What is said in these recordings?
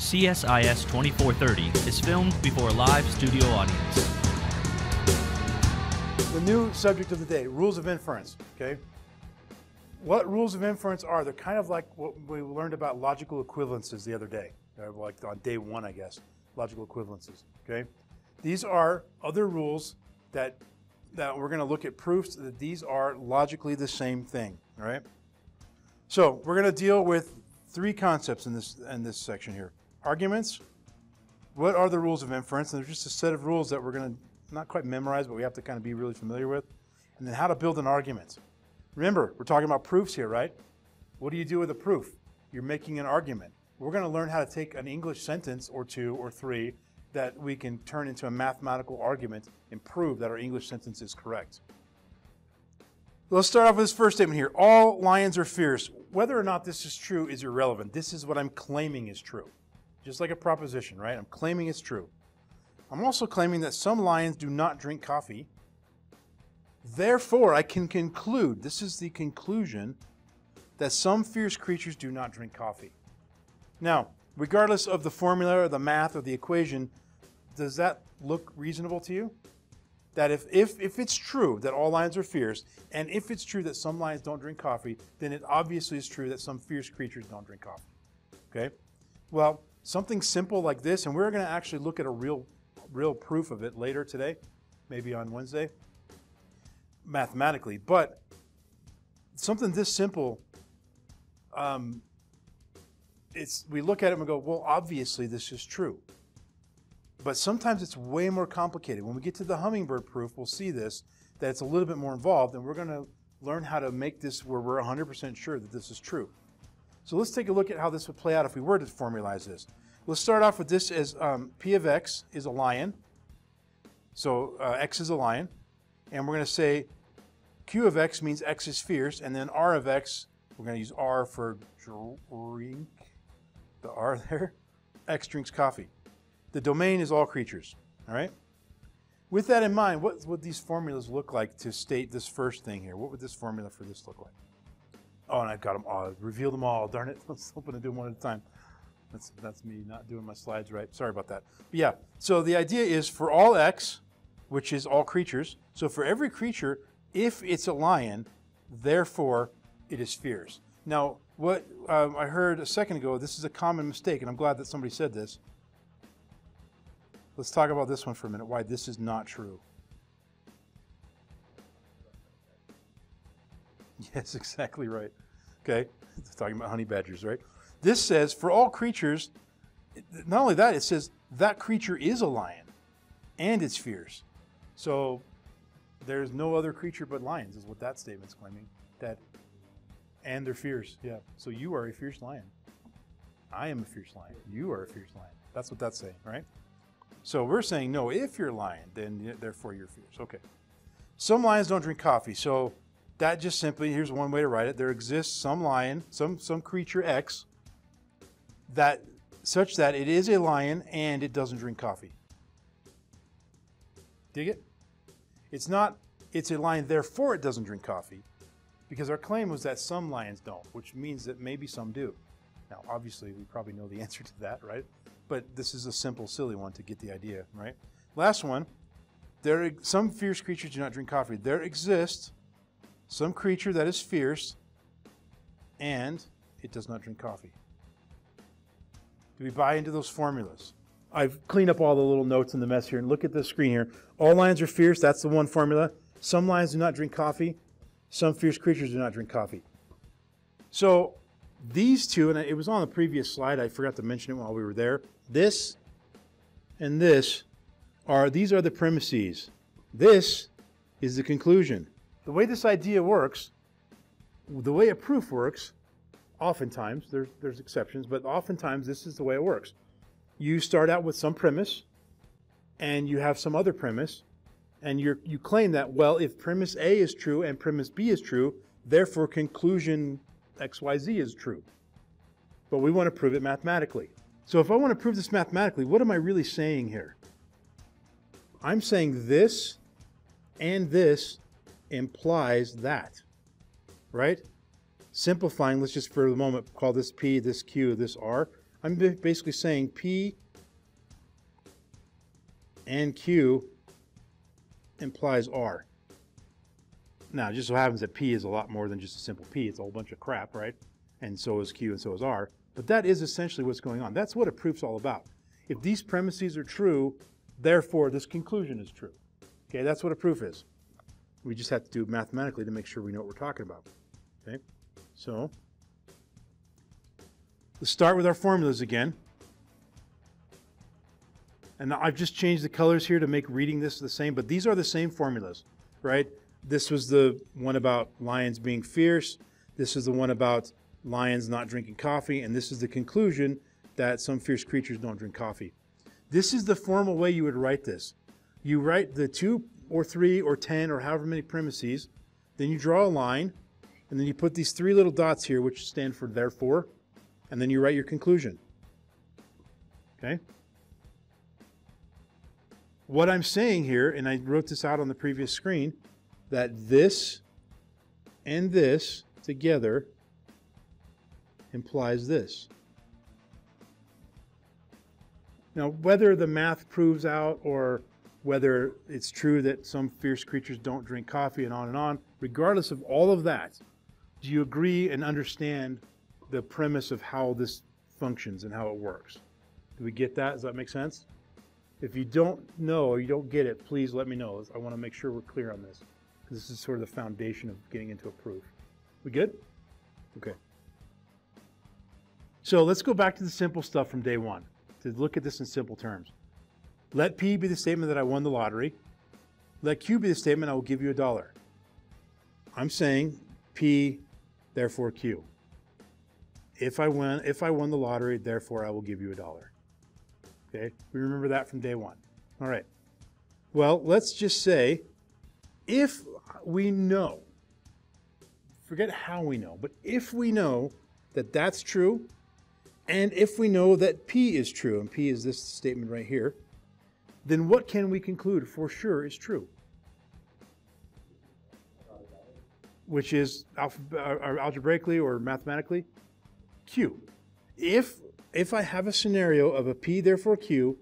CSIS 2430 is filmed before a live studio audience. The new subject of the day, rules of inference, okay? What rules of inference are? They're kind of like what we learned about logical equivalences the other day, uh, like on day one, I guess, logical equivalences, okay? These are other rules that, that we're gonna look at proofs that these are logically the same thing, all right? So we're gonna deal with three concepts in this, in this section here. Arguments, what are the rules of inference? And there's just a set of rules that we're going to not quite memorize, but we have to kind of be really familiar with. And then how to build an argument. Remember, we're talking about proofs here, right? What do you do with a proof? You're making an argument. We're going to learn how to take an English sentence or two or three that we can turn into a mathematical argument and prove that our English sentence is correct. Let's start off with this first statement here. All lions are fierce. Whether or not this is true is irrelevant. This is what I'm claiming is true just like a proposition, right? I'm claiming it's true. I'm also claiming that some lions do not drink coffee. Therefore, I can conclude, this is the conclusion, that some fierce creatures do not drink coffee. Now, regardless of the formula or the math or the equation, does that look reasonable to you? That if, if, if it's true that all lions are fierce, and if it's true that some lions don't drink coffee, then it obviously is true that some fierce creatures don't drink coffee. Okay? Well, something simple like this, and we're going to actually look at a real, real proof of it later today, maybe on Wednesday, mathematically. But something this simple, um, it's we look at it and we go, well, obviously this is true. But sometimes it's way more complicated. When we get to the hummingbird proof, we'll see this, that it's a little bit more involved, and we're going to learn how to make this where we're 100% sure that this is true. So let's take a look at how this would play out if we were to formalize this. Let's start off with this as um, P of x is a lion. So uh, x is a lion. And we're going to say Q of x means x is fierce. And then R of x, we're going to use R for drink, the R there. X drinks coffee. The domain is all creatures. All right? With that in mind, what would these formulas look like to state this first thing here? What would this formula for this look like? Oh, and I've got them all. Reveal them all. Darn it. Let's hoping to do them one at a time. That's, that's me not doing my slides right. Sorry about that. But yeah, so the idea is for all x, which is all creatures, so for every creature, if it's a lion, therefore it is fierce. Now, what um, I heard a second ago, this is a common mistake, and I'm glad that somebody said this. Let's talk about this one for a minute, why this is not true. Yes, exactly right. Okay, talking about honey badgers, right? This says, for all creatures, not only that, it says that creature is a lion and it's fierce. So there's no other creature but lions, is what that statement's claiming. That and they're fierce, yeah. So you are a fierce lion. I am a fierce lion. You are a fierce lion. That's what that's saying, right? So we're saying no, if you're a lion, then therefore you're fierce. Okay. Some lions don't drink coffee. So that just simply, here's one way to write it. There exists some lion, some, some creature X, that such that it is a lion and it doesn't drink coffee. Dig it? It's not, it's a lion, therefore it doesn't drink coffee. Because our claim was that some lions don't, which means that maybe some do. Now, obviously, we probably know the answer to that, right? But this is a simple, silly one to get the idea, right? Last one. There, some fierce creatures do not drink coffee. There exists some creature that is fierce, and it does not drink coffee. Do we buy into those formulas? I've cleaned up all the little notes in the mess here and look at the screen here. All lions are fierce, that's the one formula. Some lions do not drink coffee. Some fierce creatures do not drink coffee. So these two, and it was on the previous slide, I forgot to mention it while we were there. This and this are, these are the premises. This is the conclusion. The way this idea works, the way a proof works, oftentimes, there's, there's exceptions, but oftentimes this is the way it works. You start out with some premise, and you have some other premise, and you you claim that, well, if premise A is true and premise B is true, therefore conclusion XYZ is true. But we want to prove it mathematically. So if I want to prove this mathematically, what am I really saying here? I'm saying this and this implies that, right? Simplifying, let's just for the moment call this P, this Q, this R. I'm basically saying P and Q implies R. Now, just so happens that P is a lot more than just a simple P. It's a whole bunch of crap, right? And so is Q and so is R. But that is essentially what's going on. That's what a proof's all about. If these premises are true, therefore this conclusion is true. Okay, that's what a proof is. We just have to do it mathematically to make sure we know what we're talking about. Okay, so let's start with our formulas again. And I've just changed the colors here to make reading this the same, but these are the same formulas, right? This was the one about lions being fierce. This is the one about lions not drinking coffee. And this is the conclusion that some fierce creatures don't drink coffee. This is the formal way you would write this. You write the two or three or 10 or however many premises, then you draw a line, and then you put these three little dots here, which stand for therefore, and then you write your conclusion. Okay? What I'm saying here, and I wrote this out on the previous screen, that this and this together implies this. Now, whether the math proves out or whether it's true that some fierce creatures don't drink coffee and on and on, regardless of all of that, do you agree and understand the premise of how this functions and how it works? Do we get that? Does that make sense? If you don't know or you don't get it, please let me know. I want to make sure we're clear on this. This is sort of the foundation of getting into a proof. We good? Okay. So let's go back to the simple stuff from day one to look at this in simple terms. Let P be the statement that I won the lottery. Let Q be the statement I will give you a dollar. I'm saying P, therefore Q. If I win, if I won the lottery, therefore I will give you a dollar. Okay, we remember that from day one. All right. Well, let's just say if we know, forget how we know, but if we know that that's true, and if we know that P is true, and P is this statement right here, then what can we conclude for sure is true? Which is uh, uh, algebraically or mathematically Q. If if I have a scenario of a P therefore Q,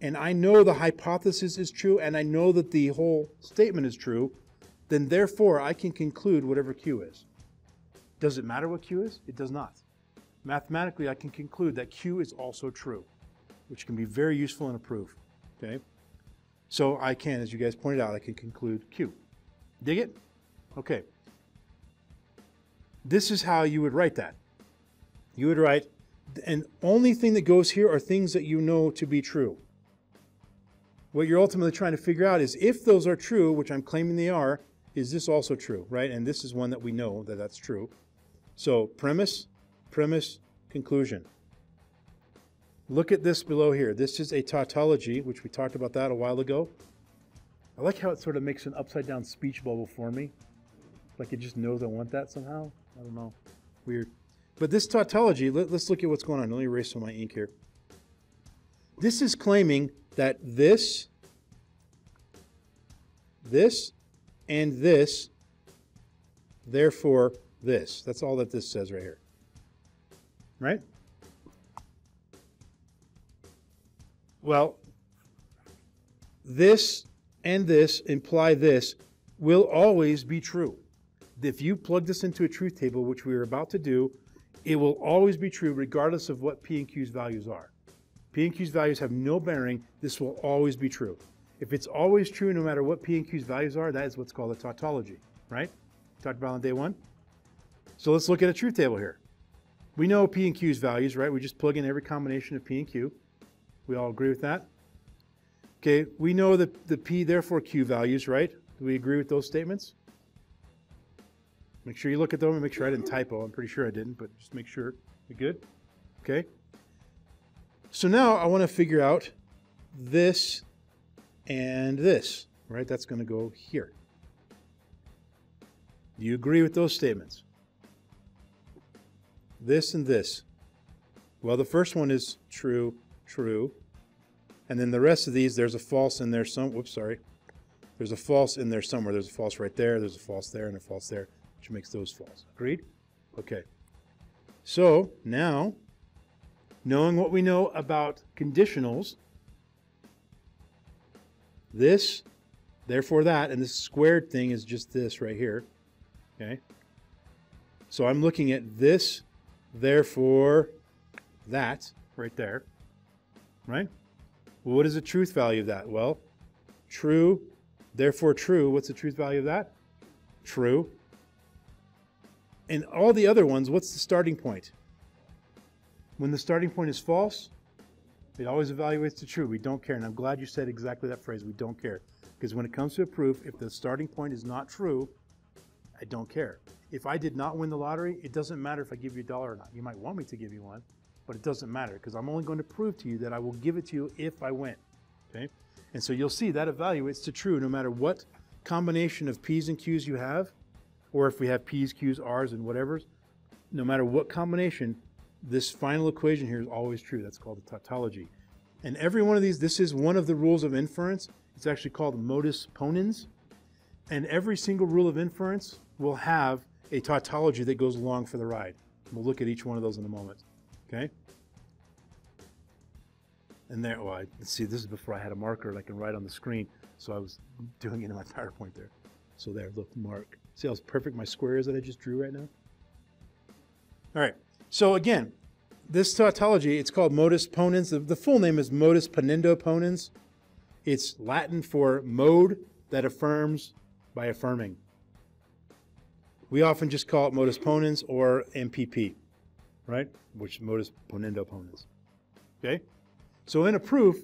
and I know the hypothesis is true, and I know that the whole statement is true, then therefore I can conclude whatever Q is. Does it matter what Q is? It does not. Mathematically, I can conclude that Q is also true, which can be very useful in a proof. Okay? So I can, as you guys pointed out, I can conclude Q. Dig it? Okay. This is how you would write that. You would write, and only thing that goes here are things that you know to be true. What you're ultimately trying to figure out is if those are true, which I'm claiming they are, is this also true, right? And this is one that we know that that's true. So premise, premise, conclusion. Look at this below here. This is a tautology, which we talked about that a while ago. I like how it sort of makes an upside down speech bubble for me. Like it just knows I want that somehow. I don't know. Weird. But this tautology, let, us look at what's going on. Let me erase some of my ink here. This is claiming that this, this, and this, therefore this. That's all that this says right here. Right? Well, this and this imply this will always be true. If you plug this into a truth table, which we are about to do, it will always be true regardless of what P and Q's values are. P and Q's values have no bearing. This will always be true. If it's always true no matter what P and Q's values are, that is what's called a tautology, right? Talked about on day one. So let's look at a truth table here. We know P and Q's values, right? We just plug in every combination of P and Q. We all agree with that? Okay, we know the, the P therefore Q values, right? Do we agree with those statements? Make sure you look at them and make sure I didn't typo. I'm pretty sure I didn't, but just make sure. You good? Okay. So now I want to figure out this and this, right? That's going to go here. Do you agree with those statements? This and this. Well, the first one is true true. And then the rest of these, there's a false in there some, whoops, sorry. There's a false in there somewhere. There's a false right there, there's a false there, and a false there, which makes those false. Agreed? Okay. So now knowing what we know about conditionals, this, therefore that, and this squared thing is just this right here. Okay? So I'm looking at this, therefore that, right there. Right? What is the truth value of that? Well, true, therefore true. What's the truth value of that? True. And all the other ones, what's the starting point? When the starting point is false, it always evaluates to true. We don't care. And I'm glad you said exactly that phrase. We don't care. Because when it comes to a proof, if the starting point is not true, I don't care. If I did not win the lottery, it doesn't matter if I give you a dollar or not. You might want me to give you one, but it doesn't matter because I'm only going to prove to you that I will give it to you if I win. Okay? And so you'll see that evaluates to true no matter what combination of P's and Q's you have, or if we have P's, Q's, R's, and whatever's, no matter what combination, this final equation here is always true. That's called a tautology. And every one of these, this is one of the rules of inference. It's actually called modus ponens. And every single rule of inference will have a tautology that goes along for the ride. We'll look at each one of those in a moment. Okay? And there, well, I, see, this is before I had a marker and I can write on the screen. So I was doing it in my PowerPoint there. So there, look, mark. See how perfect my square is that I just drew right now? All right. So again, this tautology, it's called modus ponens. The, the full name is modus ponendo ponens. It's Latin for mode that affirms by affirming. We often just call it modus ponens or MPP, right? Which modus ponendo ponens. Okay? So in a proof,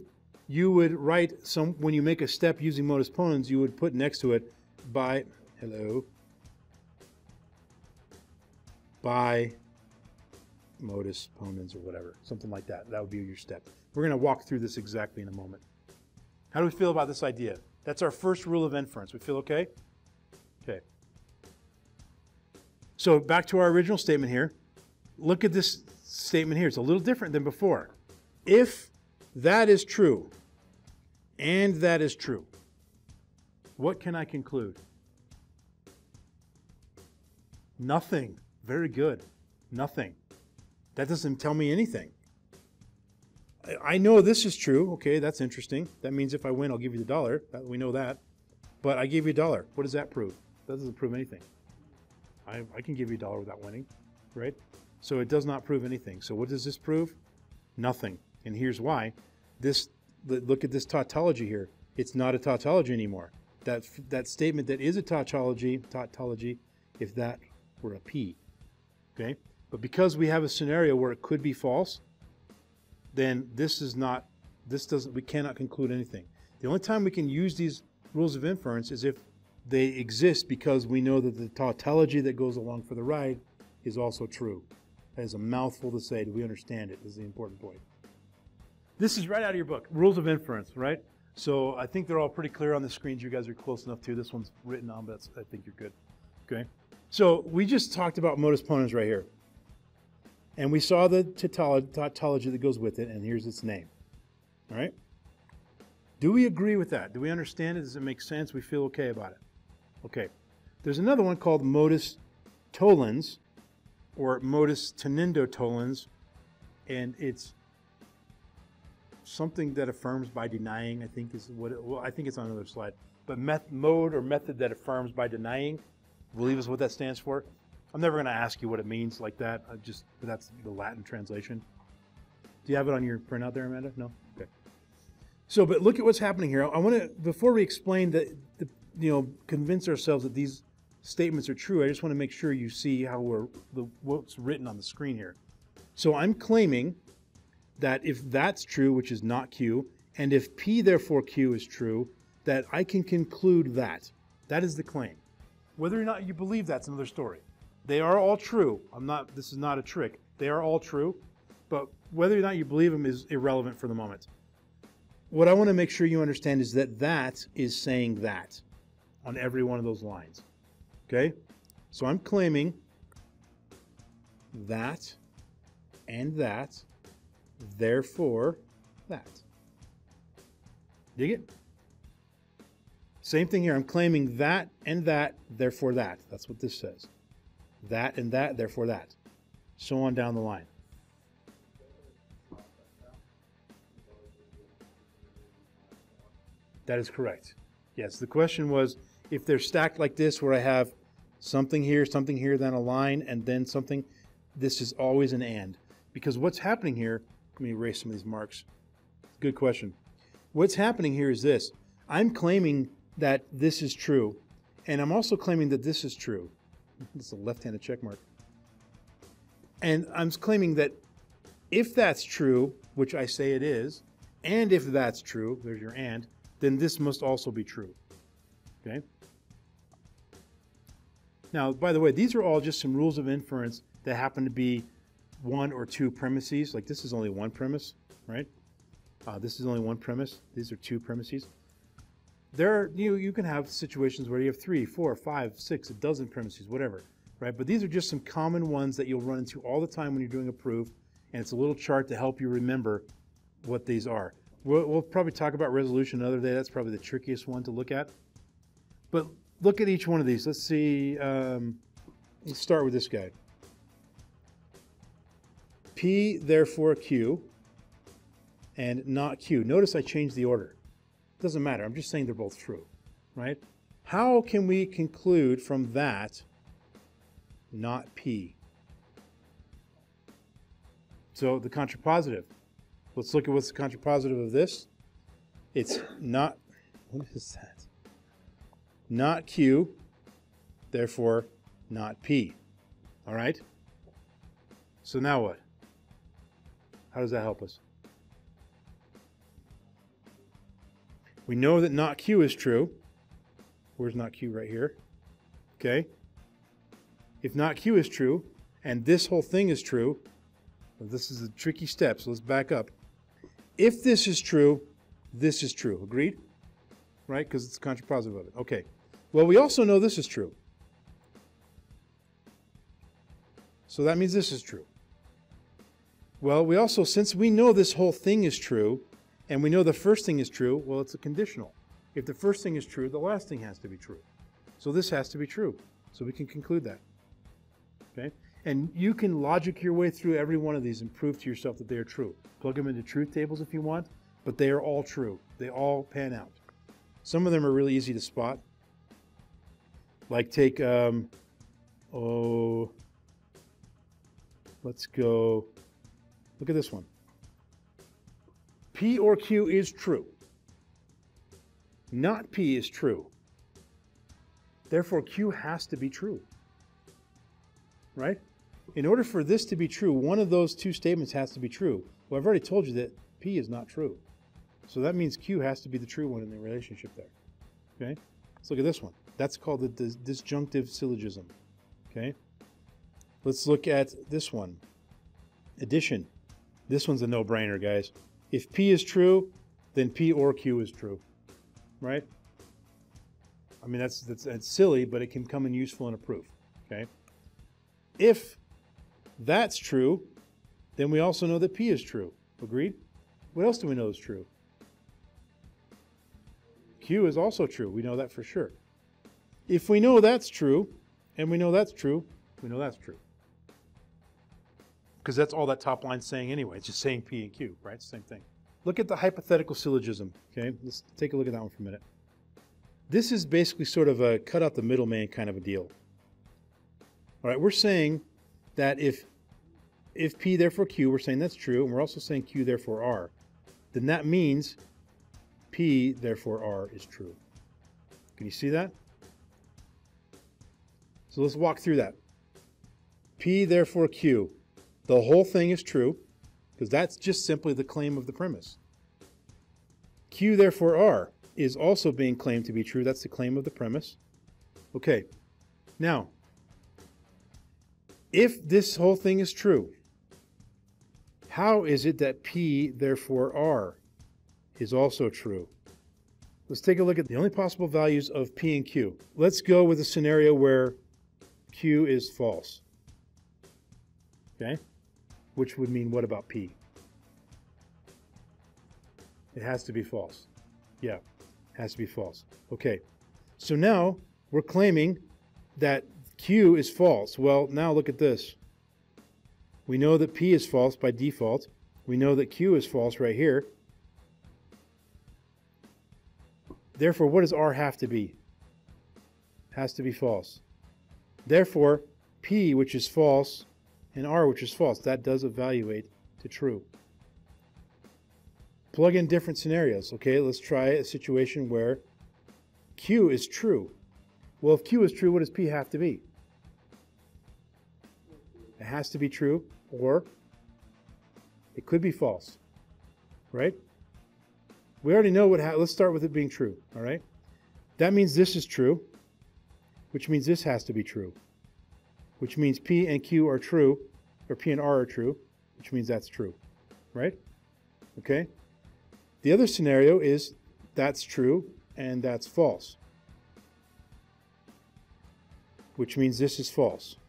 you would write some when you make a step using modus ponens, you would put next to it by hello by modus ponens or whatever, something like that. That would be your step. We're going to walk through this exactly in a moment. How do we feel about this idea? That's our first rule of inference. We feel okay? Okay. So back to our original statement here. Look at this statement here. It's a little different than before. If that is true, and that is true, what can I conclude? Nothing. Very good. Nothing. That doesn't tell me anything. I know this is true. Okay, that's interesting. That means if I win, I'll give you the dollar. We know that. But I gave you a dollar. What does that prove? That doesn't prove anything. I, I can give you a dollar without winning, right? So it does not prove anything. So what does this prove? Nothing. And here's why. This look at this tautology here. It's not a tautology anymore. That that statement that is a tautology, tautology, if that were a P. Okay? But because we have a scenario where it could be false, then this is not, this doesn't, we cannot conclude anything. The only time we can use these rules of inference is if they exist because we know that the tautology that goes along for the ride is also true. That is a mouthful to say. Do we understand it? This is the important point. This is right out of your book, Rules of Inference, right? So I think they're all pretty clear on the screens. You guys are close enough to. This one's written on, but I think you're good. Okay. So we just talked about modus ponens right here. And we saw the tautology that goes with it, and here's its name. All right? Do we agree with that? Do we understand it? Does it make sense? We feel okay about it? Okay. There's another one called modus tollens, or modus tenendo tollens, and it's something that affirms by denying, I think is what it, well, I think it's on another slide. But met, mode or method that affirms by denying, I believe is what that stands for. I'm never going to ask you what it means like that. I just that's the Latin translation. Do you have it on your printout there, Amanda? No. Okay. So, but look at what's happening here. I want to before we explain that, the, you know, convince ourselves that these statements are true. I just want to make sure you see how we're the what's written on the screen here. So I'm claiming that if that's true, which is not Q, and if P therefore Q is true, that I can conclude that. That is the claim. Whether or not you believe that's another story. They are all true. I'm not. This is not a trick. They are all true, but whether or not you believe them is irrelevant for the moment. What I want to make sure you understand is that that is saying that on every one of those lines. Okay, so I'm claiming that and that, therefore that. Dig it? Same thing here. I'm claiming that and that, therefore that. That's what this says. That and that, therefore that. So on down the line. That is correct. Yes, the question was if they're stacked like this, where I have something here, something here, then a line, and then something, this is always an and. Because what's happening here, let me erase some of these marks. Good question. What's happening here is this I'm claiming that this is true, and I'm also claiming that this is true. Is a left handed check mark. And I'm claiming that if that's true, which I say it is, and if that's true, there's your and, then this must also be true. Okay? Now, by the way, these are all just some rules of inference that happen to be one or two premises. Like this is only one premise, right? Uh, this is only one premise. These are two premises. There, are, you you can have situations where you have three, four, five, six, a dozen premises, whatever, right? But these are just some common ones that you'll run into all the time when you're doing a proof, and it's a little chart to help you remember what these are. We'll, we'll probably talk about resolution another day. That's probably the trickiest one to look at. But look at each one of these. Let's see. Um, let's start with this guy. P, therefore Q, and not Q. Notice I changed the order. It doesn't matter. I'm just saying they're both true, right? How can we conclude from that not P? So the contrapositive. Let's look at what's the contrapositive of this. It's not, what is that? Not Q, therefore not P. All right? So now what? How does that help us? We know that not Q is true. Where's not Q? Right here. Okay. If not Q is true, and this whole thing is true, well, this is a tricky step, so let's back up. If this is true, this is true. Agreed? Right? Because it's contrapositive of it. Okay. Well, we also know this is true. So that means this is true. Well, we also, since we know this whole thing is true, and we know the first thing is true, well, it's a conditional. If the first thing is true, the last thing has to be true. So this has to be true. So we can conclude that. Okay? And you can logic your way through every one of these and prove to yourself that they are true. Plug them into truth tables if you want, but they are all true. They all pan out. Some of them are really easy to spot. Like take, um, oh, let's go Look at this one. P or Q is true. Not P is true. Therefore, Q has to be true. Right? In order for this to be true, one of those two statements has to be true. Well, I've already told you that P is not true. So that means Q has to be the true one in the relationship there. Okay? Let's look at this one. That's called the dis disjunctive syllogism. Okay? Let's look at this one. Addition. This one's a no-brainer, guys. If P is true, then P or Q is true, right? I mean, that's, that's, that's silly, but it can come in useful in a proof, okay? If that's true, then we also know that P is true. Agreed? What else do we know is true? Q is also true. We know that for sure. If we know that's true, and we know that's true, we know that's true because that's all that top line's saying anyway. It's just saying P and Q, right? Same thing. Look at the hypothetical syllogism, okay? Let's take a look at that one for a minute. This is basically sort of a cut out the middleman kind of a deal. All right, we're saying that if if P therefore Q, we're saying that's true, and we're also saying Q therefore R, then that means P therefore R is true. Can you see that? So let's walk through that. P therefore Q. The whole thing is true, because that's just simply the claim of the premise. Q therefore R is also being claimed to be true. That's the claim of the premise. Okay, now, if this whole thing is true, how is it that P therefore R is also true? Let's take a look at the only possible values of P and Q. Let's go with a scenario where Q is false. Okay? which would mean what about P? It has to be false. Yeah, has to be false. Okay, so now we're claiming that Q is false. Well, now look at this. We know that P is false by default. We know that Q is false right here. Therefore, what does R have to be? Has to be false. Therefore, P, which is false, and R, which is false, that does evaluate to true. Plug in different scenarios. Okay, let's try a situation where Q is true. Well, if Q is true, what does P have to be? It has to be true, or it could be false, right? We already know what. Ha- let's start with it being true. All right. That means this is true, which means this has to be true, which means P and Q are true, or P and R are true, which means that's true, right? Okay. The other scenario is that's true and that's false, which means this is false.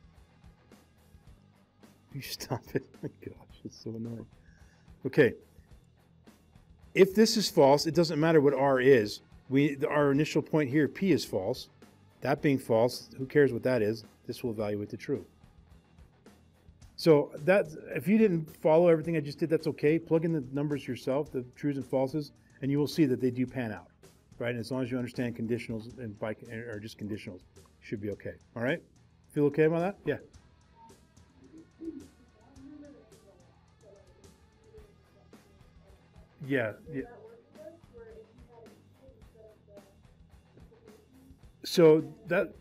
You stop it. My gosh, it's so annoying. Okay. If this is false, it doesn't matter what R is. We our initial point here, P is false. That being false, who cares what that is? This will evaluate the true. So that if you didn't follow everything I just did, that's okay. Plug in the numbers yourself, the trues and falses, and you will see that they do pan out, right? And as long as you understand conditionals and by or just conditionals, should be okay. All right? Feel okay about that? Yeah. Yeah. yeah. So that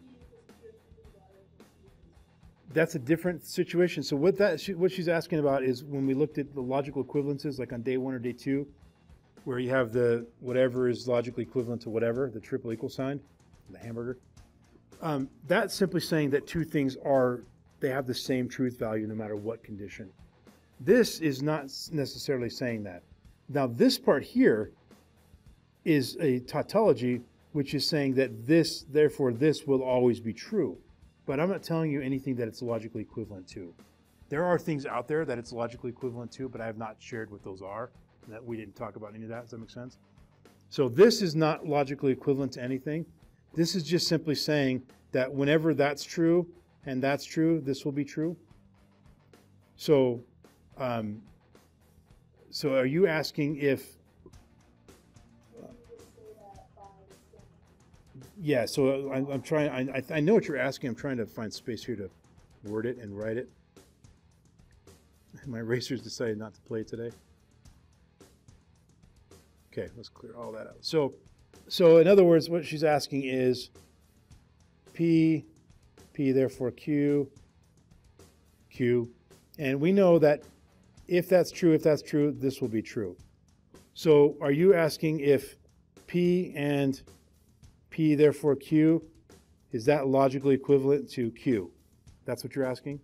that's a different situation. So what that she, what she's asking about is when we looked at the logical equivalences, like on day one or day two, where you have the whatever is logically equivalent to whatever, the triple equal sign, the hamburger. Um, that's simply saying that two things are they have the same truth value no matter what condition. This is not necessarily saying that. Now this part here is a tautology, which is saying that this, therefore, this will always be true. But I'm not telling you anything that it's logically equivalent to. There are things out there that it's logically equivalent to, but I have not shared what those are. That we didn't talk about any of that. Does that make sense? So this is not logically equivalent to anything. This is just simply saying that whenever that's true and that's true, this will be true. So, um, so are you asking if? Yeah. So uh, I'm, I'm trying. I, I know what you're asking. I'm trying to find space here to word it and write it. My erasers decided not to play today. Okay, let's clear all that out. So, so in other words, what she's asking is P, P therefore Q, Q, and we know that if that's true, if that's true, this will be true. So are you asking if P and P therefore Q, is that logically equivalent to Q? That's what you're asking?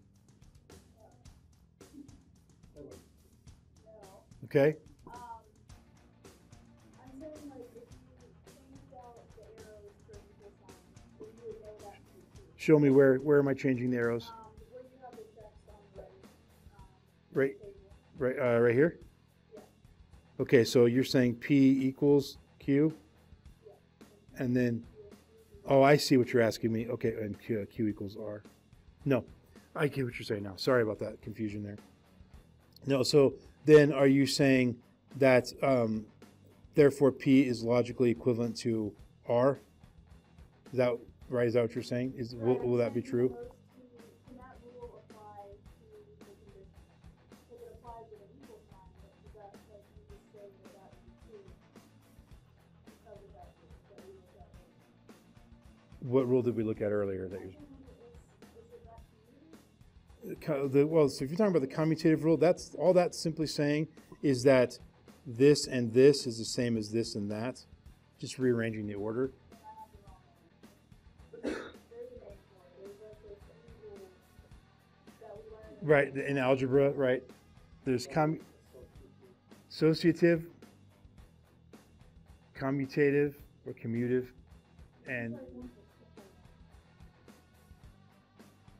Okay. Show me where where am I changing the arrows? Right, right, uh, right here. Okay, so you're saying P equals Q, and then, oh, I see what you're asking me. Okay, and Q, Q equals R. No, I get what you're saying now. Sorry about that confusion there. No, so then are you saying that um, therefore P is logically equivalent to R? Is that right? Is that what you're saying? Is will, will that be true? What rule did we look at earlier that you the, well, so if you're talking about the commutative rule, that's all that's simply saying is that this and this is the same as this and that, just rearranging the order. Right, in algebra, right? There's com- associative, commutative, or commutive, and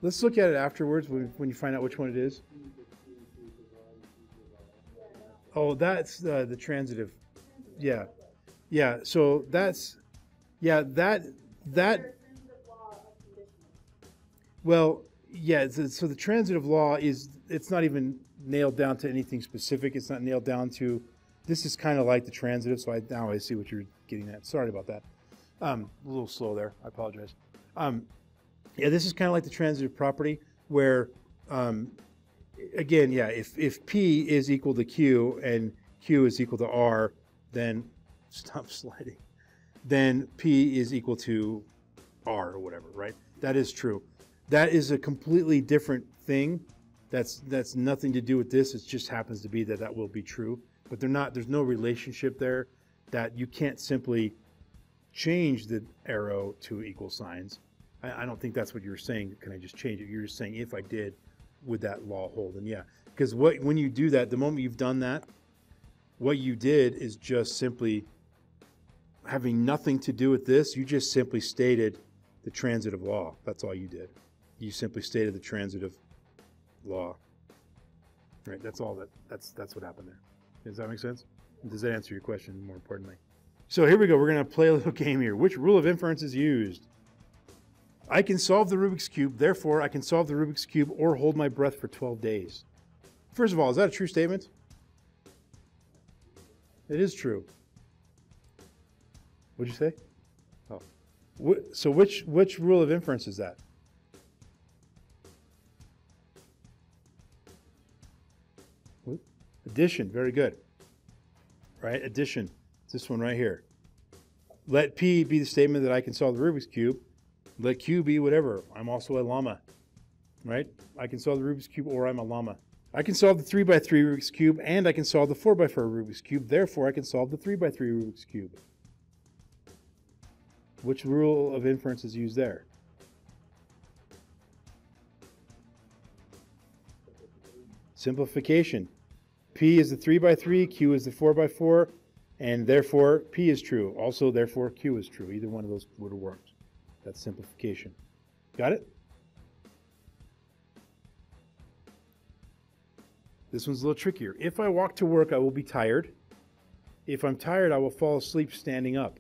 let's look at it afterwards when, when you find out which one it is. Oh, that's uh, the transitive. Yeah, yeah. So that's yeah that that. Well, yeah. So, so the transitive law is it's not even nailed down to anything specific. It's not nailed down to this is kind of like the transitive, so I now I see what you're getting at. Sorry about that. Um, a little slow there. I apologize. Um, yeah, this is kind of like the transitive property where, um, again, yeah, if, if P is equal to Q and Q is equal to R, then stop sliding. Then P is equal to R or whatever, right? That is true. That is a completely different thing. That's that's nothing to do with this. It just happens to be that that will be true. But they're not. There's no relationship there. That you can't simply change the arrow to equal signs. I, I don't think that's what you were saying. Can I just change it? You're just saying if I did, would that law hold? And yeah, because what when you do that, the moment you've done that, what you did is just simply having nothing to do with this. You just simply stated the transitive law. That's all you did. You simply stated the transitive law. Right. That's all that. That's that's what happened there. Does that make sense? Does that answer your question? More importantly. So here we go. We're going to play a little game here. Which rule of inference is used? I can solve the Rubik's Cube, therefore I can solve the Rubik's Cube or hold my breath for 12 days. First of all, is that a true statement? It is true. What'd you say? Oh. so which, which rule of inference is that? Addition, very good. Right, addition. This one right here. Let P be the statement that I can solve the Rubik's Cube. Let Q be whatever. I'm also a llama. Right? I can solve the Rubik's Cube or I'm a llama. I can solve the 3 by 3 Rubik's Cube and I can solve the 4 by 4 Rubik's Cube. Therefore, I can solve the 3 by 3 Rubik's Cube. Which rule of inference is used there? Simplification. P is the 3 by 3, Q is the 4 by 4, and therefore P is true. Also, therefore Q is true. Either one of those would have worked. Simplification. Got it? This one's a little trickier. If I walk to work, I will be tired. If I'm tired, I will fall asleep standing up.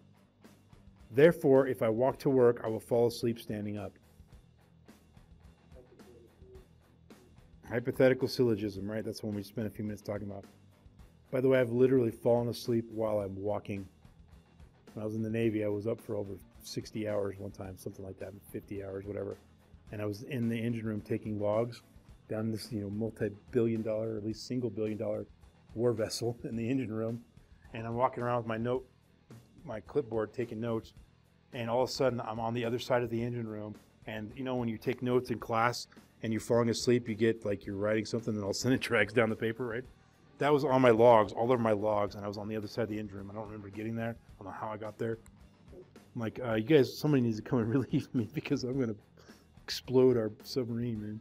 Therefore, if I walk to work, I will fall asleep standing up. Hypothetical syllogism, right? That's one we spent a few minutes talking about. By the way, I've literally fallen asleep while I'm walking. When I was in the Navy, I was up for over 60 hours one time, something like that, 50 hours, whatever. And I was in the engine room taking logs down this, you know, multi-billion dollar, at least single billion dollar war vessel in the engine room. And I'm walking around with my note, my clipboard taking notes. And all of a sudden I'm on the other side of the engine room. And you know, when you take notes in class and you're falling asleep, you get like you're writing something and all of a sudden it drags down the paper, right? That was on my logs, all over my logs, and I was on the other side of the engine room. I don't remember getting there. I don't know how I got there. I'm like, uh, you guys, somebody needs to come and relieve me because I'm going to explode our submarine, man.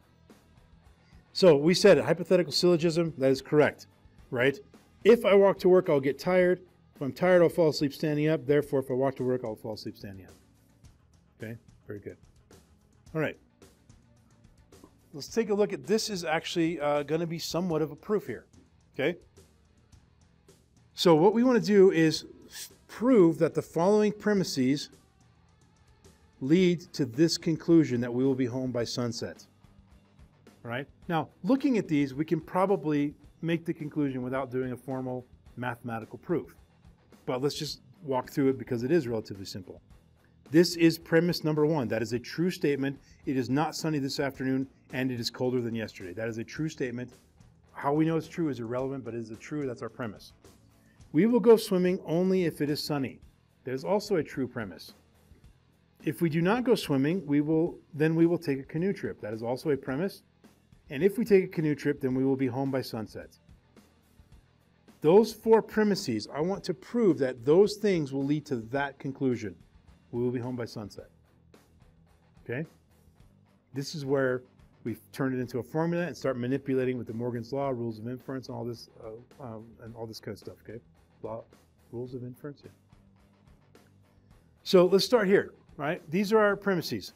So we said hypothetical syllogism, that is correct, right? If I walk to work, I'll get tired. If I'm tired, I'll fall asleep standing up. Therefore, if I walk to work, I'll fall asleep standing up. Okay, very good. All right. Let's take a look at this is actually uh, going to be somewhat of a proof here. Okay? So what we want to do is prove that the following premises lead to this conclusion that we will be home by sunset. All right? Now, looking at these, we can probably make the conclusion without doing a formal mathematical proof. But let's just walk through it because it is relatively simple. This is premise number one. That is a true statement. It is not sunny this afternoon and it is colder than yesterday. That is a true statement. How we know it's true is irrelevant, but is it true? That's our premise. We will go swimming only if it is sunny. That is also a true premise. If we do not go swimming, we will then we will take a canoe trip. That is also a premise. And if we take a canoe trip, then we will be home by sunset. Those four premises, I want to prove that those things will lead to that conclusion. We will be home by sunset. Okay? This is where we turn it into a formula and start manipulating with De Morgan's law, rules of inference, and all this, uh, um, and all this kind of stuff. Okay, law, rules of inference. Yeah. So let's start here. Right, these are our premises.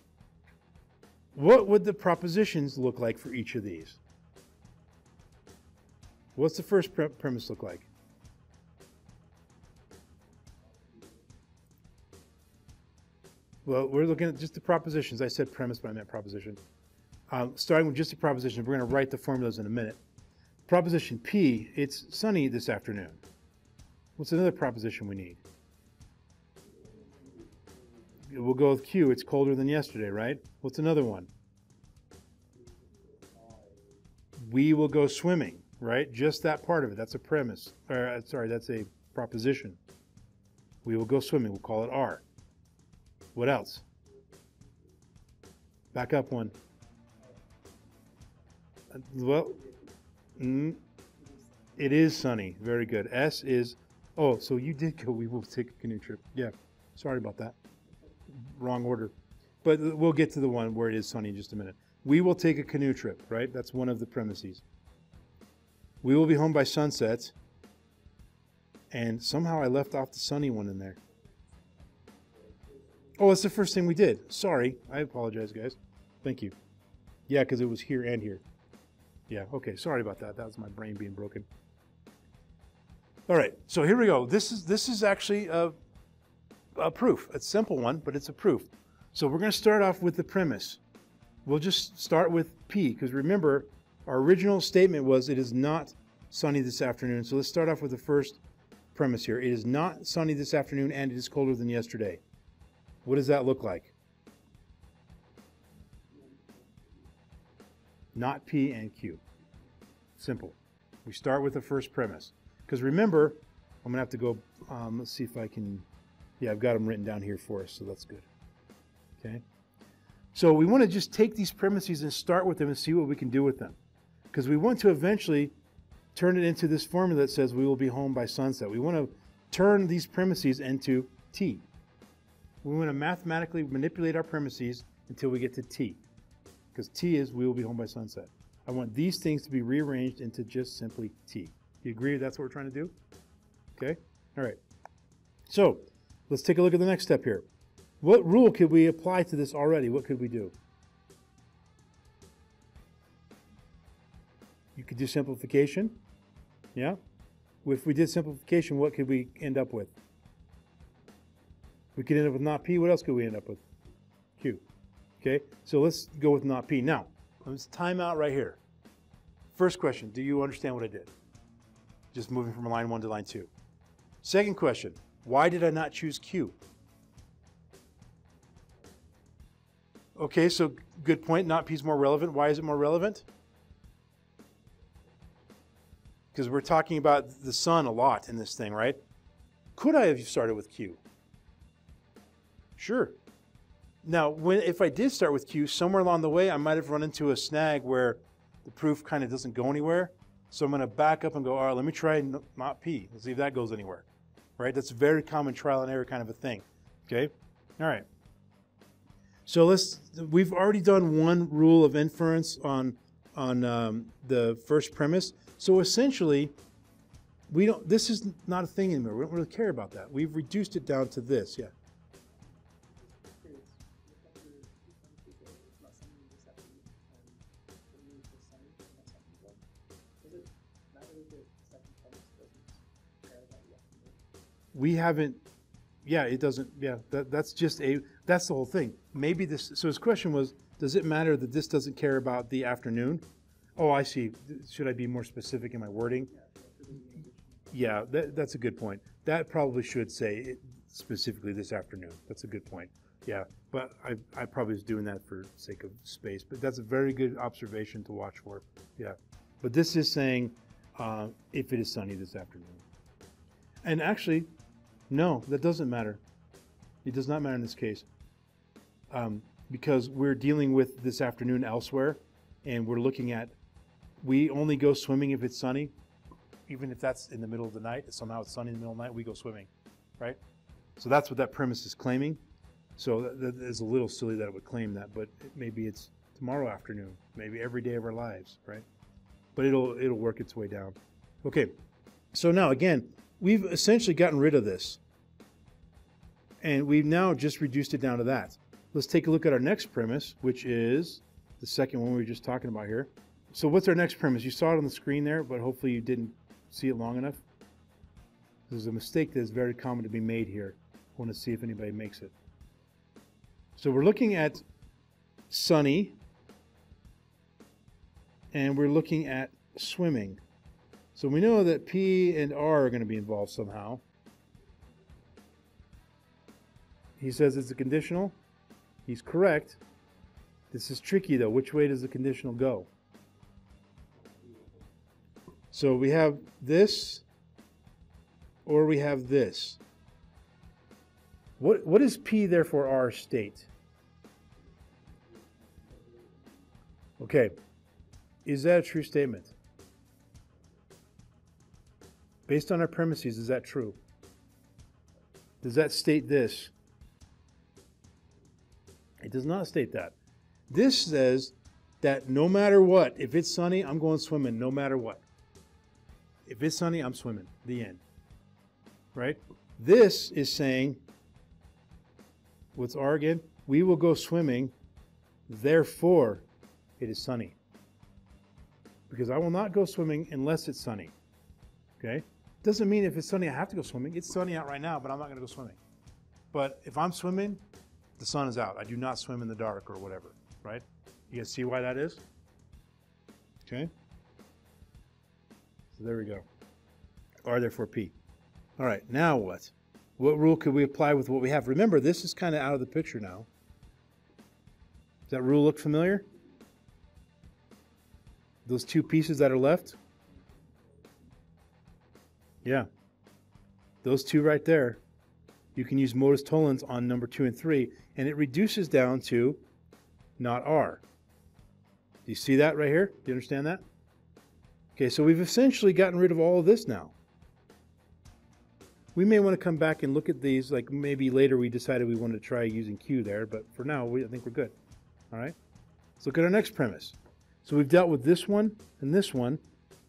What would the propositions look like for each of these? What's the first pre premise look like? Well, we're looking at just the propositions. I said premise, but I meant proposition. Um, starting with just a proposition, we're going to write the formulas in a minute. Proposition P, it's sunny this afternoon. What's another proposition we need? We'll go with Q. It's colder than yesterday, right? What's another one? We will go swimming, right? Just that part of it. That's a premise. Or, uh, sorry, that's a proposition. We will go swimming. We'll call it R. What else? Back up one. Uh, Well, mm, it is sunny. Very good. S is, oh, so you did go, we will take a canoe trip. Yeah, sorry about that. Wrong order. But we'll get to the one where it is sunny in just a minute. We will take a canoe trip, right? That's one of the premises. We will be home by sunset. And somehow I left off the sunny one in there. Oh, it's the first thing we did. Sorry. I apologize, guys. Thank you. Yeah, because it was here and here. Yeah, okay. Sorry about that. That was my brain being broken. All right, so here we go. This is this is actually a, a proof. It's a simple one, but it's a proof. So we're going to start off with the premise. We'll just start with P, because remember, our original statement was it is not sunny this afternoon. So let's start off with the first premise here. It is not sunny this afternoon, and it is colder than yesterday. What does that look like? Not P and Q. Simple. We start with the first premise. Because remember, I'm going to have to go, um, let's see if I can, yeah, I've got them written down here for us, so that's good. Okay. So we want to just take these premises and start with them and see what we can do with them. Because we want to eventually turn it into this formula that says we will be home by sunset. We want to turn these premises into T. We want to mathematically manipulate our premises until we get to T. Because T is we will be home by sunset. I want these things to be rearranged into just simply T. You agree that's what we're trying to do? Okay? All right. So let's take a look at the next step here. What rule could we apply to this already? What could we do? You could do simplification. Yeah? If we did simplification, what could we end up with? We could end up with not P. What else could we end up with? Q. Okay? So let's go with not P. Now, let's time out right here. First question Do you understand what I did? Just moving from line one to line two. Second question Why did I not choose Q? Okay, so good point. Not P is more relevant. Why is it more relevant? Because we're talking about the sun a lot in this thing, right? Could I have started with Q? Sure. Now, when, if I did start with Q, somewhere along the way, I might have run into a snag where the proof kind of doesn't go anywhere. So I'm going to back up and go, all right, let me try not P. Let's see if that goes anywhere. Right? That's a very common trial and error kind of a thing. Okay? All right. So let's, we've already done one rule of inference on, on um, the first premise. So essentially, we don't, this is not a thing anymore. We don't really care about that. We've reduced it down to this. Yeah. We haven't yeah it doesn't yeah that, that's just a that's the whole thing. Maybe this so his question was does it matter that this doesn't care about the afternoon? Oh i see. Should i be more specific in my wording? Yeah that, that's a good point. That probably should say it specifically this afternoon. That's a good point. Yeah but I, I probably was doing that for sake of space but that's a very good observation to watch for. Yeah but this is saying uh, if it is sunny this afternoon. And actually no, that doesn't matter. It does not matter in this case. Um, because we're dealing with this afternoon elsewhere, and we're looking at we only go swimming if it's sunny, even if that's in the middle of the night. Somehow it's sunny in the middle of the night, we go swimming, right? So that's what that premise is claiming. So that, that is a little silly that it would claim that, but maybe it's tomorrow afternoon, maybe every day of our lives, right? But it'll it'll work its way down. Okay, so now again, we've essentially gotten rid of this. And we've now just reduced it down to that. Let's take a look at our next premise, which is the second one we were just talking about here. So what's our next premise? You saw it on the screen there, but hopefully you didn't see it long enough. There's a mistake that is very common to be made here. I want to see if anybody makes it. So we're looking at sunny, and we're looking at swimming. So we know that P and R are going to be involved somehow. He says it's a conditional. He's correct. This is tricky though. Which way does the conditional go? So we have this or we have this. What, what is P therefore R state? Okay, is that a true statement? Based on our premises, is that true? Does that state this? It does not state that. This says that no matter what, if it's sunny, I'm going swimming no matter what. If it's sunny, I'm swimming. The end. Right? This is saying, what's again? We will go swimming, therefore it is sunny. Because I will not go swimming unless it's sunny. Okay? Doesn't mean if it's sunny I have to go swimming. It's sunny out right now, but I'm not going to go swimming. But if I'm swimming, the sun is out. I do not swim in the dark or whatever, right? You guys see why that is? Okay? So there we go. R therefore P. All right, now what? What rule could we apply with what we have? Remember, this is kind of out of the picture now. Does that rule look familiar? Those two pieces that are left? Yeah. Those two right there, you can use modus tollens on number two and three, and it reduces down to not R. Do you see that right here? Do you understand that? Okay, so we've essentially gotten rid of all of this now. We may want to come back and look at these, like maybe later we decided we wanted to try using Q there, but for now, we, I think we're good. All right? Let's look at our next premise. So we've dealt with this one and this one.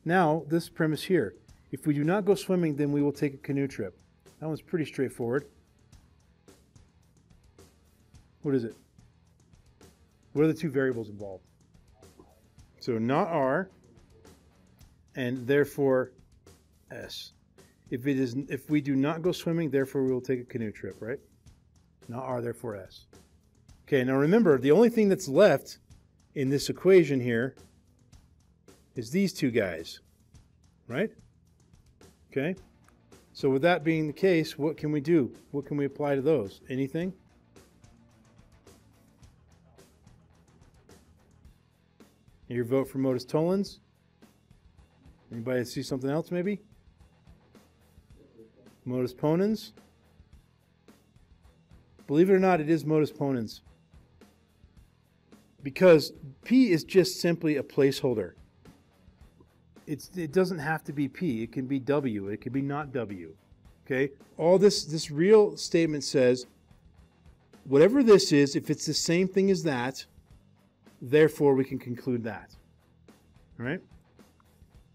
Now, this premise here. If we do not go swimming, then we will take a canoe trip. That one's pretty straightforward. What is it? What are the two variables involved? So not R, and therefore S. If it is, if we do not go swimming, therefore we will take a canoe trip, right? Not R, therefore S. Okay, now remember, the only thing that's left in this equation here is these two guys, right? Okay? So with that being the case, what can we do? What can we apply to those? Anything? Your vote for modus tollens? Anybody see something else maybe? Modus ponens? Believe it or not, it is modus ponens. Because P is just simply a placeholder. It's, it doesn't have to be P. It can be W. It can be not W. Okay? All this, this real statement says, whatever this is, if it's the same thing as that, therefore we can conclude that. All right?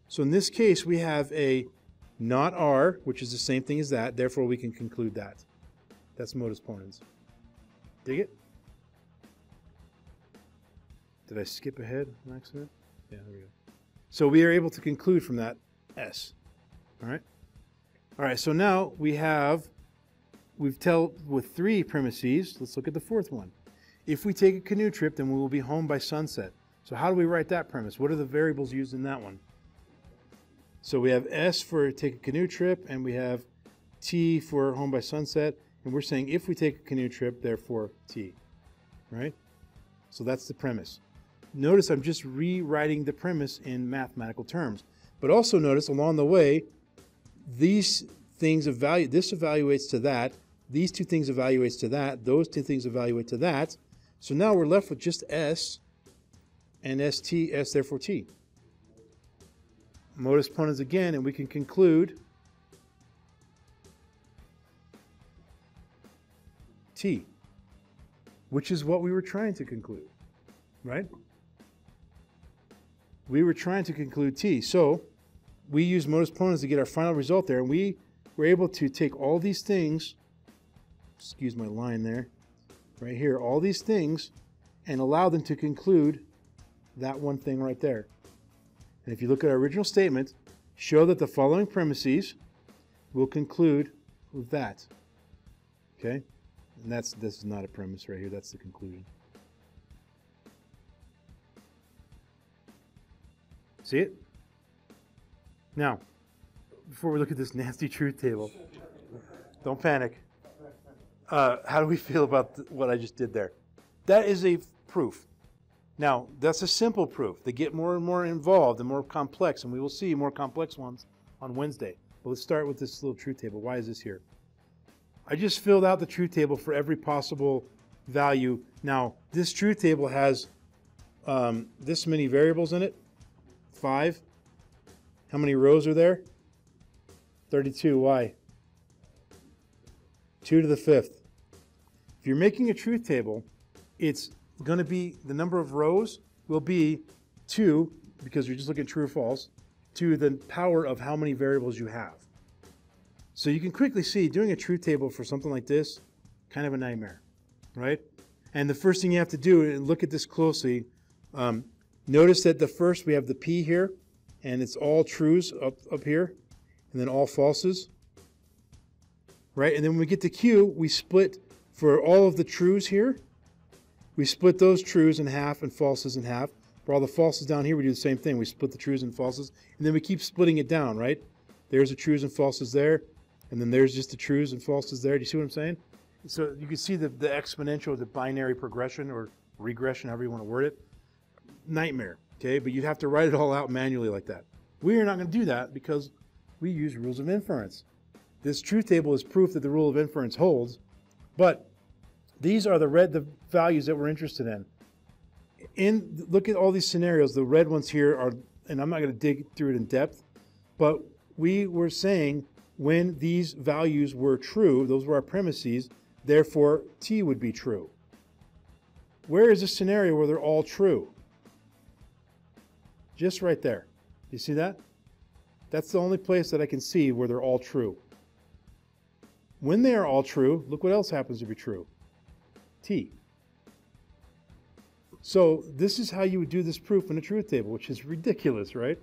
So in this case, we have a not R, which is the same thing as that, therefore we can conclude that. That's modus ponens. Dig it? Did I skip ahead accident? Yeah, there we go. So we are able to conclude from that S. All right? All right, so now we have, we've dealt with three premises. Let's look at the fourth one. If we take a canoe trip, then we will be home by sunset. So how do we write that premise? What are the variables used in that one? So we have S for take a canoe trip, and we have T for home by sunset. And we're saying if we take a canoe trip, therefore T. Right? So that's the premise. Notice I'm just rewriting the premise in mathematical terms. But also notice along the way, these things evaluate, this evaluates to that, these two things evaluates to that, those two things evaluate to that. So now we're left with just S and ST, S therefore T. Modus ponens again, and we can conclude T, which is what we were trying to conclude, right? We were trying to conclude T. So we used modus ponens to get our final result there, and we were able to take all these things, excuse my line there, right here, all these things, and allow them to conclude that one thing right there. And if you look at our original statement, show that the following premises will conclude with that. Okay? And that's this is not a premise right here, that's the conclusion. See it? Now, before we look at this nasty truth table, don't panic. uh, how do we feel about th- what I just did there? That is a f- proof. Now, that's a simple proof. They get more and more involved and more complex, and we will see more complex ones on Wednesday. But let's start with this little truth table. Why is this here? I just filled out the truth table for every possible value. Now, this truth table has um, this many variables in it five. How many rows are there? 32. Why? 2 to the fifth. If you're making a truth table, it's going to be the number of rows will be 2 because you're just looking at true or false to the power of how many variables you have. So you can quickly see doing a truth table for something like this, kind of a nightmare, right? And the first thing you have to do, and look at this closely, um, notice that the first we have the P here, and it's all trues up, up here, and then all falses, right? And then when we get to Q, we split for all of the trues here, we split those trues in half and falses in half. For all the falses down here, we do the same thing. We split the trues and falses, and then we keep splitting it down, right? There's the trues and falses there, and then there's just the trues and falses there. Do you see what I'm saying? So you can see the, the exponential, the binary progression or regression, however you want to word it. Nightmare, okay? But you'd have to write it all out manually like that. We are not going to do that because we use rules of inference. This truth table is proof that the rule of inference holds, but these are the red the values that we're interested in. In look at all these scenarios. The red ones here are, and I'm not going to dig through it in depth, but we were saying when these values were true, those were our premises, therefore t would be true. Where is a scenario where they're all true? Just right there. You see that? That's the only place that I can see where they're all true. When they are all true, look what else happens to be true. T. So this is how you would do this proof in a truth table, which is ridiculous, right?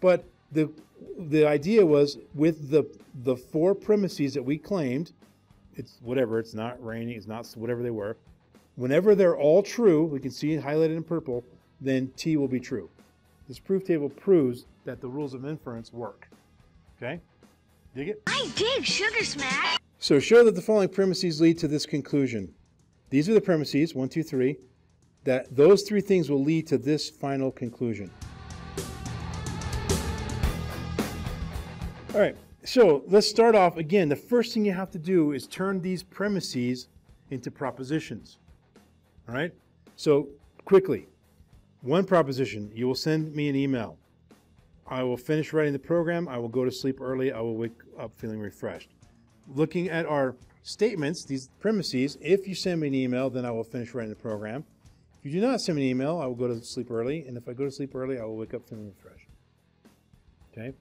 But the the idea was with the the four premises that we claimed, it's whatever, it's not raining, it's not whatever they were. Whenever they're all true, we can see it highlighted in purple, then T will be true. This proof table proves that the rules of inference work. Okay? Dig it? I dig Sugar Smash! So show that the following premises lead to this conclusion. These are the premises, one, two, three, that those three things will lead to this final conclusion. All right, so let's start off again. The first thing you have to do is turn these premises into propositions. All right, so quickly, one proposition, you will send me an email. I will finish writing the program. I will go to sleep early. I will wake up feeling refreshed. Looking at our statements, these premises, if you send me an email, then I will finish writing the program. If you do not send me an email, I will go to sleep early. And if I go to sleep early, I will wake up feeling refreshed. Okay?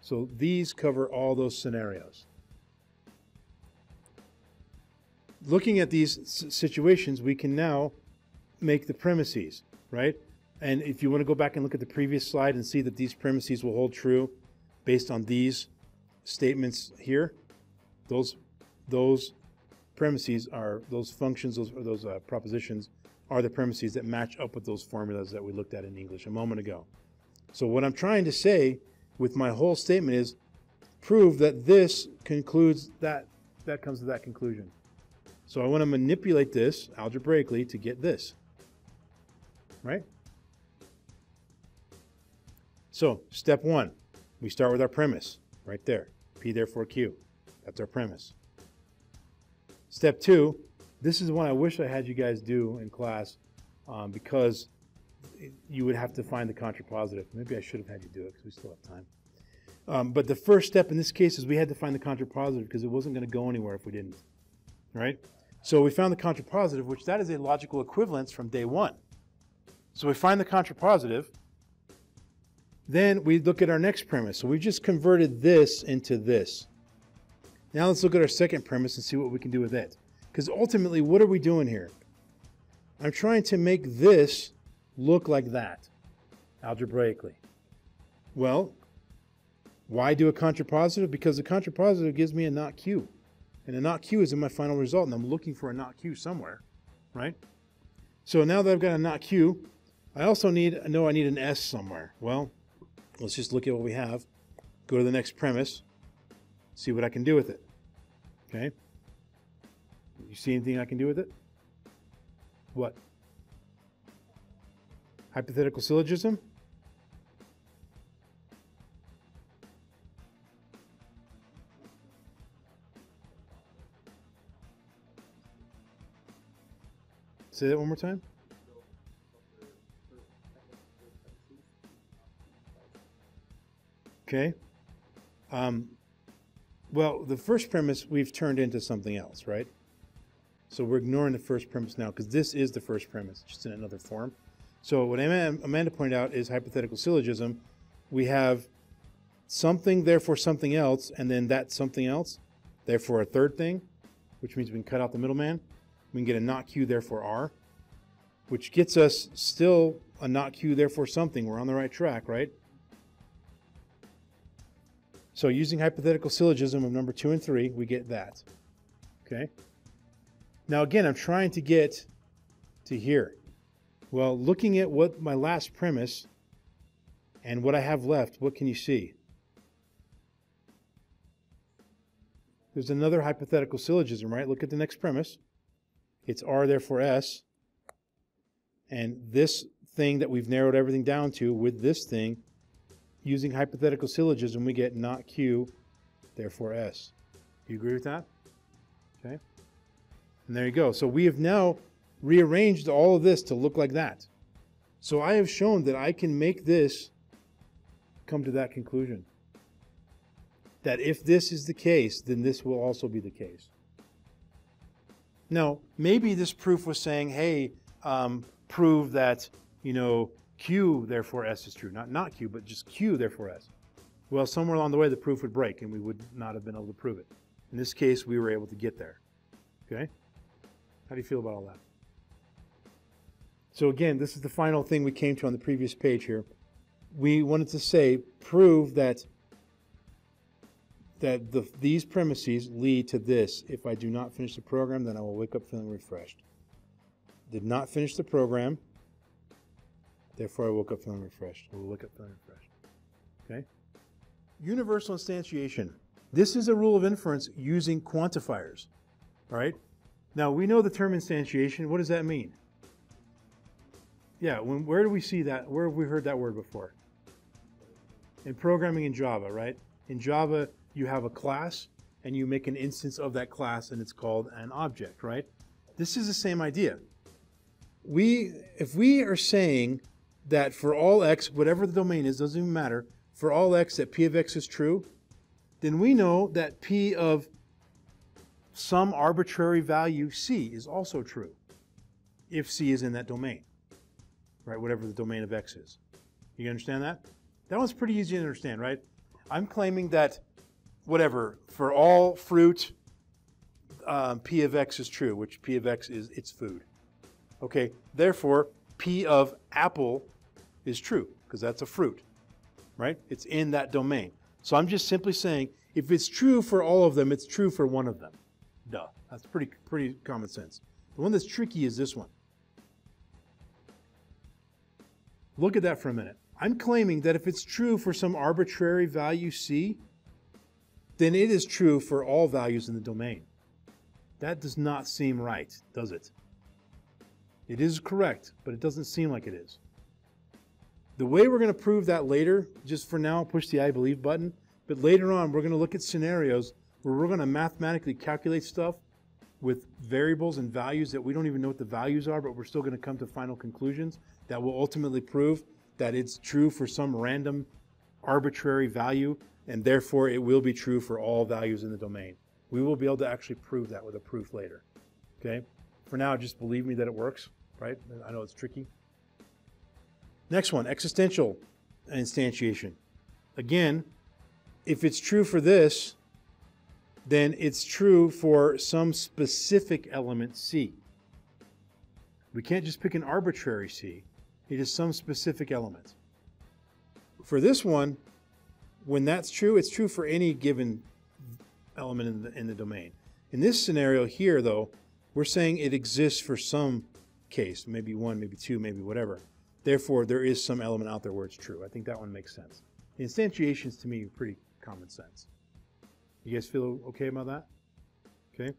So these cover all those scenarios. Looking at these situations, we can now make the premises, right? And if you want to go back and look at the previous slide and see that these premises will hold true based on these statements here, those those premises are those functions, those or those uh, propositions are the premises that match up with those formulas that we looked at in English a moment ago. So what I'm trying to say with my whole statement is prove that this concludes that that comes to that conclusion. So I want to manipulate this algebraically to get this. Right? So, step one, we start with our premise right there. P therefore Q. That's our premise. Step two, this is one I wish I had you guys do in class um, because you would have to find the contrapositive. Maybe I should have had you do it because we still have time. Um, but the first step in this case is we had to find the contrapositive because it wasn't going to go anywhere if we didn't. Right? So we found the contrapositive, which that is a logical equivalence from day one. So we find the contrapositive. Then we look at our next premise. So we just converted this into this. Now let's look at our second premise and see what we can do with it. Because ultimately, what are we doing here? I'm trying to make this look like that, algebraically. Well, why do a contrapositive? Because the contrapositive gives me a not Q. And a not Q is in my final result, and I'm looking for a not Q somewhere, right? So now that I've got a not Q, I also need, I know I need an S somewhere. Well, let's just look at what we have. Go to the next premise, see what I can do with it. Okay? You see anything I can do with it? What? Hypothetical syllogism? Say that one more time. Okay. Um, well, the first premise we've turned into something else, right? So we're ignoring the first premise now because this is the first premise, just in another form. So what Amanda pointed out is hypothetical syllogism. We have something, therefore something else, and then that something else, therefore a third thing, which means we can cut out the middleman. We can get a not q, therefore r, which gets us still a not q, therefore something. We're on the right track, right? So using hypothetical syllogism of number two and three, we get that. Okay? Now again, I'm trying to get to here. Well, looking at what my last premise and what I have left, what can you see? There's another hypothetical syllogism, right? Look at the next premise. It's R, therefore S. And this thing that we've narrowed everything down to with this thing, using hypothetical syllogism, we get not Q, therefore S. Do you agree with that? Okay. And there you go. So we have now rearranged all of this to look like that. So I have shown that I can make this come to that conclusion. That if this is the case, then this will also be the case. Now, maybe this proof was saying, hey, um, prove that, you know, Q, therefore S is true. Not not Q, but just Q, therefore S. Well, somewhere along the way, the proof would break and we would not have been able to prove it. In this case, we were able to get there. Okay? How do you feel about all that? So again, this is the final thing we came to on the previous page here. We wanted to say, prove that that the, these premises lead to this. If I do not finish the program, then I will wake up feeling refreshed. Did not finish the program, therefore I woke up feeling refreshed. I will wake up feeling refreshed. Okay? Universal instantiation. This is a rule of inference using quantifiers. All right? Now, we know the term instantiation. What does that mean? Yeah, when, where do we see that? Where have we heard that word before? In programming in Java, right? In Java, you have a class and you make an instance of that class and it's called an object, right? This is the same idea. We, if we are saying that for all x, whatever the domain is, doesn't even matter, for all x that p of x is true, then we know that p of some arbitrary value c is also true if c is in that domain, right? Whatever the domain of x is. You understand that? That one's pretty easy to understand, right? I'm claiming that whatever, for all fruit, um, p of x is true, which p of x is its food. Okay, therefore, p of apple is true, because that's a fruit, right? It's in that domain. So I'm just simply saying, if it's true for all of them, it's true for one of them. Duh. That's pretty, pretty common sense. The one that's tricky is this one. Look at that for a minute. I'm claiming that if it's true for some arbitrary value c, then it is true for all values in the domain. That does not seem right, does it? It is correct, but it doesn't seem like it is. The way we're going to prove that later, just for now, push the I believe button, but later on we're going to look at scenarios where we're going to mathematically calculate stuff with variables and values that we don't even know what the values are, but we're still going to come to final conclusions that will ultimately prove that it's true for some random arbitrary value, and therefore it will be true for all values in the domain. We will be able to actually prove that with a proof later. Okay? For now, just believe me that it works, right? I know it's tricky. Next one, existential instantiation. Again, if it's true for this, then it's true for some specific element C. We can't just pick an arbitrary C. It is some specific element. For this one, when that's true, it's true for any given element in the, in the domain. In this scenario here, though, we're saying it exists for some case, maybe one, maybe two, maybe whatever. Therefore, there is some element out there where it's true. I think that one makes sense. Instantiations, to me, are pretty common sense. You guys feel okay about that? Okay.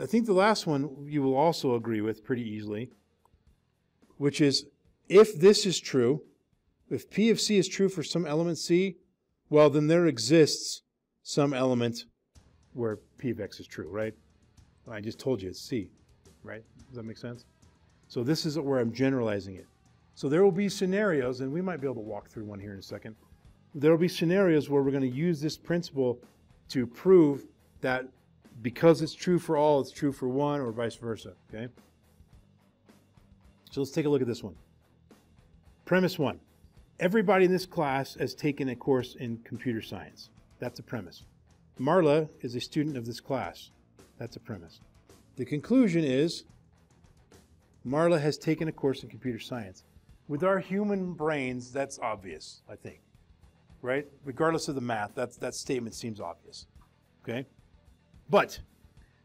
I think the last one you will also agree with pretty easily, which is if this is true, if P of C is true for some element C, well, then there exists some element where P of X is true, right? I just told you it's C, right? Does that make sense? So this is where I'm generalizing it. So there will be scenarios, and we might be able to walk through one here in a second. There will be scenarios where we're going to use this principle to prove that because it's true for all, it's true for one, or vice versa. Okay? So let's take a look at this one. Premise one Everybody in this class has taken a course in computer science. That's a premise. Marla is a student of this class. That's a premise. The conclusion is Marla has taken a course in computer science. With our human brains, that's obvious, I think. Right? Regardless of the math, that's, that statement seems obvious. Okay? But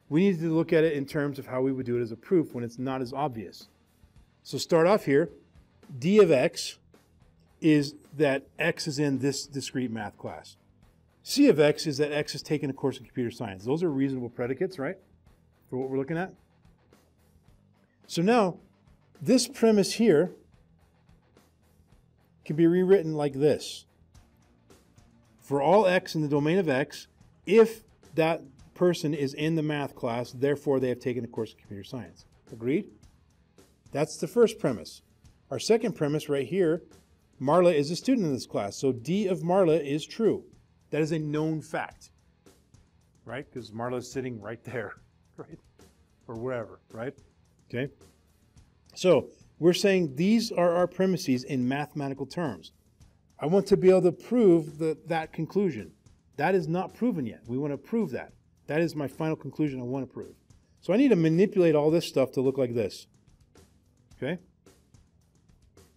we need to look at it in terms of how we would do it as a proof when it's not as obvious. So start off here. d of x is that x is in this discrete math class. c of x is that x has taken a course in computer science. Those are reasonable predicates, right? For what we're looking at. So now, this premise here can be rewritten like this. For all x in the domain of x, if that person is in the math class, therefore they have taken a course in computer science. Agreed? That's the first premise. Our second premise right here, Marla is a student in this class, so D of Marla is true. That is a known fact, right? Because Marla is sitting right there, right? Or wherever, right? Okay? So we're saying these are our premises in mathematical terms. I want to be able to prove the, that conclusion. That is not proven yet. We want to prove that. That is my final conclusion I want to prove. So I need to manipulate all this stuff to look like this. Okay?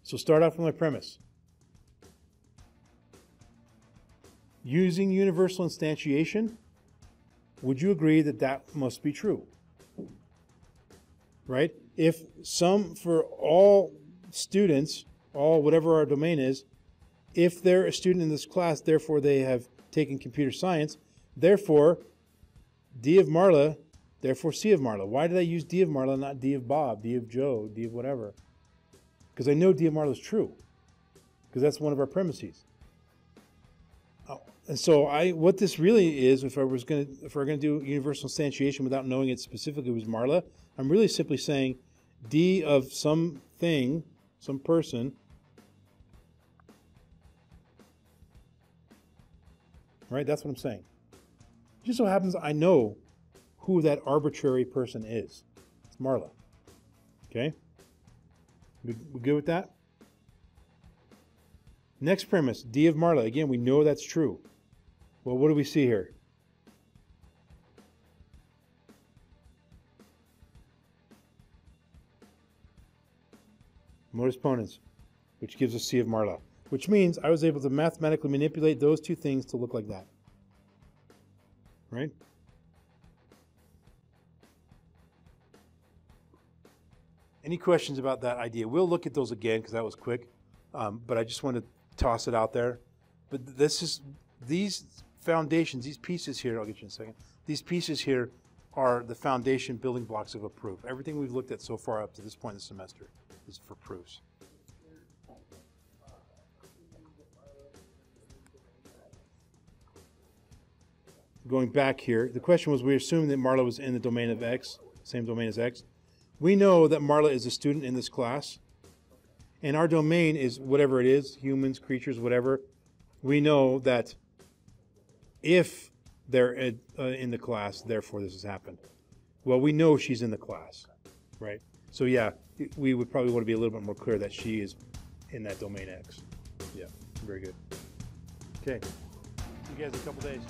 So start off with my premise. Using universal instantiation, would you agree that that must be true? Right? If some, for all students, all whatever our domain is, if they're a student in this class, therefore they have taken computer science, therefore D of Marla, therefore C of Marla. Why did I use D of Marla, not D of Bob, D of Joe, D of whatever? Because I know D of Marla is true, because that's one of our premises. Oh, and so I, what this really is, if I was going to, if we're going to do universal instantiation without knowing it specifically was Marla, I'm really simply saying D of something, some person, right? That's what I'm saying. Just so happens I know who that arbitrary person is. It's Marla. Okay? We, we good with that? Next premise, D of Marla. Again, we know that's true. Well, what do we see here? Modus ponens, which gives us C of Marla. Which means I was able to mathematically manipulate those two things to look like that right? Any questions about that idea? We'll look at those again because that was quick, um, but I just want to toss it out there. But this is these foundations, these pieces here. I'll get you in a second. These pieces here are the foundation building blocks of a proof. Everything we've looked at so far up to this point in the semester is for proofs. going back here, the question was we assume that Marla was in the domain of X, same domain as X. We know that Marla is a student in this class, and our domain is whatever it is humans, creatures, whatever. We know that if they're uh, in the class, therefore this has happened. Well, we know she's in the class, right? So, yeah, we would probably want to be a little bit more clear that she is in that domain X. Yeah, very good. Okay. See you guys in a couple days.